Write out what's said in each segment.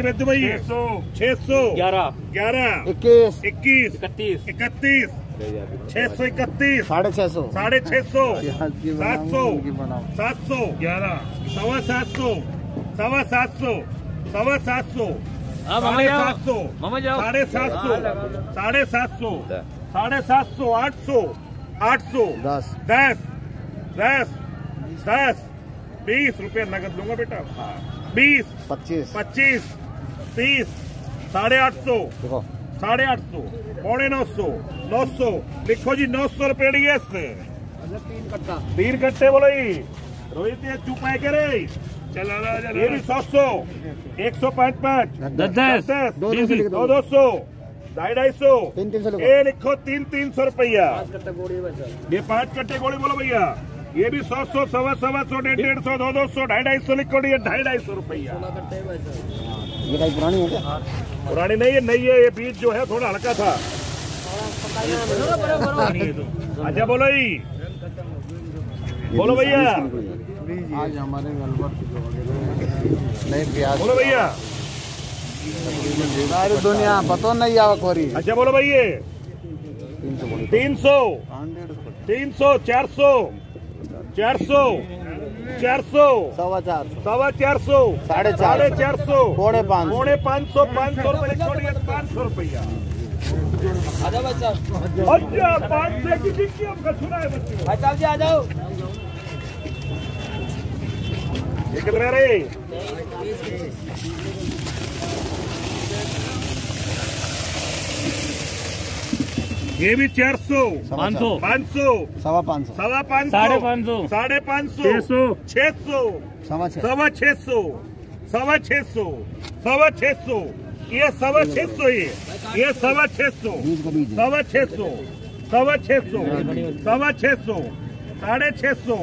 की बेदू भाई छह सौ। छह सौ। ग्यारह। ग्यारह। इक्कीस। इक्कीस। इकतीस। इकतीस। छह सौ इकतीस। साढ़े छह सौ। साढ़े छह सौ। सात सौ। सात सौ। ग्यारह। सवा सात सौ। सवा सात सौ। सवा सात सौ। हाँ, साढ़े सात सौ। साढ़े सात सौ। साढ़े सात सौ। साढ़े सात सौ। आठ सौ। आठ सौ। दस। दस। दस। दस। बीस रुपए नगद लूँगा बेटा। बीस। पच्चीस। पच्चीस। तीस साढ़े आठ सौ साढ़े आठ सौ पौने नौ सौ नौ सौ। लिखो जी नौ सौ रुपये डीएस तीन कट्टे बोलो जी। रोहित ये चुप है के रे? रहा ये भी सौ सौ एक सौ पाँच पाँच। दस दस दो दो सौ ढाई ढाई सौ। तीन तीन सौ लिखो ये लिखो तीन तीन सौ रुपया। ये पाँच कट्टे गोली बोलो भैया। ये भी सौ सौ सवा सवा सौ डेढ़ डेढ़ सौ दो दो सौ ढाई ढाई सौ लिखो ये ढाई ढाई सौ रुपया ये पुरानी है क्या? पुरानी नहीं है नहीं है ये बीज जो है थोड़ा हल्का था। अच्छा बोलो जी। बोलो भैया। आज हमारे नहीं प्याज बोलो भैया। सारी दुनिया पता नहीं आवक हो रही अच्छा बोलो भैया। तीन सौ हंड्रेड तीन सौ चार सौ। चार सौ चार सौ सवा चार सौ सवा चार सौ साढ़े साढ़े चार सौ पौने पाँच पौने पाँच सौ पाँच सौ रुपये छोड़िए पाँच सौ रुपया. अच्छा पाँच सौ की सुना है बच्चों. ये कितना रे. ये भी चार सौ पाँच सौ पाँच सौ सवा पाँच सौ सवा पाँच साढ़े पाँच सौ साढ़े पाँच सौ छह सौ छह सौ सवा छह सवा छह सौ सवा छह सौ सवा छह सौ ये सवा छह सौ ये ये सवा छह सौ है। सवा छह सौ सवा छह सौ सवा छह सौ साढ़े छह सौ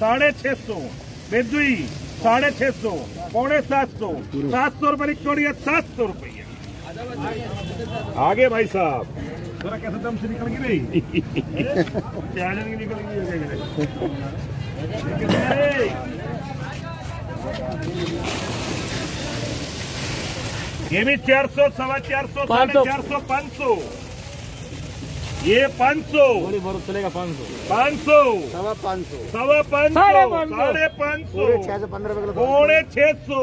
साढ़े छह सौ बेदुई साढ़े छह सौ पौने सात सौ सात सौ रुपये छोड़िए सात सौ रुपये आगे भाई साहब जरा कैसे दम से निकल गई नहीं प्याज नहीं निकल गई ये भी चार सौ सवा चार सौ साढ़े चार सौ पाँच सौ। ये पाँच सौ। चलेगा पाँच सौ। पाँच सौ। सवा पाँच सौ। सवा पाँच सौ। साढ़े पाँच सौ। छह सौ पंद्रह रुपए पौने छह सौ।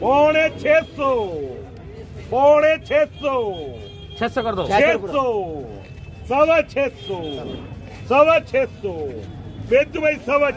पौने छह सौ। पौने छह सौ। छह सौ कर दो छह सौ सवा छह सौ सवा छह सौ बेच भाई सवा